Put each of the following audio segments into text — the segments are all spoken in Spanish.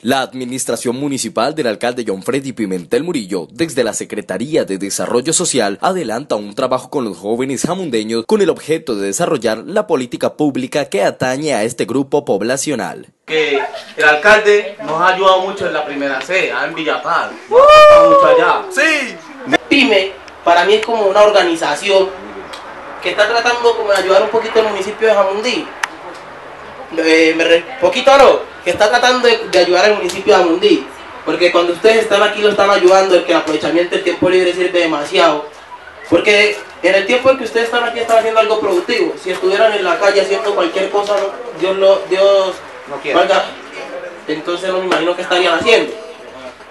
La administración municipal del alcalde John Freddy Pimentel Murillo, desde la Secretaría de Desarrollo Social, adelanta un trabajo con los jóvenes jamundeños con el objeto de desarrollar la política pública que atañe a este grupo poblacional. Que el alcalde nos ha ayudado mucho en la primera C, en Villapal. mucho allá. Sí. PYME para mí es como una organización que está tratando como de ayudar un poquito al municipio de Jamundí. Eh, me poquito no, que está tratando de, ayudar al municipio de Amundí. Porque cuando ustedes están aquí lo están ayudando, el que el aprovechamiento del tiempo libre sirve demasiado. Porque en el tiempo en que ustedes están aquí están haciendo algo productivo. Si estuvieran en la calle haciendo cualquier cosa, Dios lo, Dios no valga, entonces no me imagino que estarían haciendo.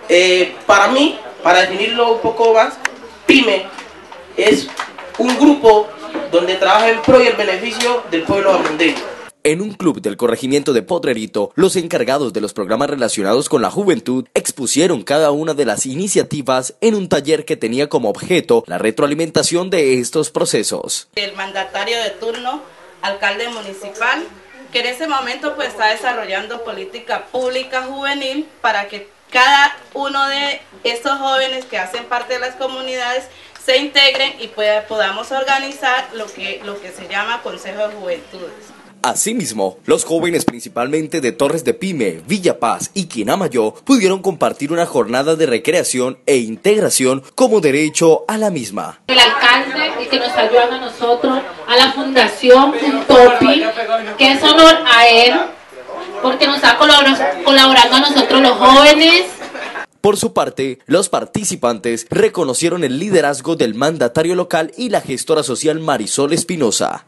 Eh, para mí, para definirlo un poco más, PYME es un grupo donde trabaja en pro y el beneficio del pueblo amundeño. En un club del corregimiento de Potrerito, los encargados de los programas relacionados con la juventud expusieron cada una de las iniciativas en un taller que tenía como objeto la retroalimentación de estos procesos. El mandatario de turno, alcalde municipal, que en ese momento pues está desarrollando política pública juvenil para que cada uno de estos jóvenes que hacen parte de las comunidades se integren y podamos organizar lo que, lo que se llama Consejo de Juventudes. Asimismo, los jóvenes principalmente de Torres de Pime, Villa Paz y Quinamayo pudieron compartir una jornada de recreación e integración como derecho a la misma. El alcalde y que nos ayudan a nosotros, a la fundación Puntopi, que es honor a él, porque nos está colaborando a nosotros los jóvenes. Por su parte, los participantes reconocieron el liderazgo del mandatario local y la gestora social Marisol Espinosa.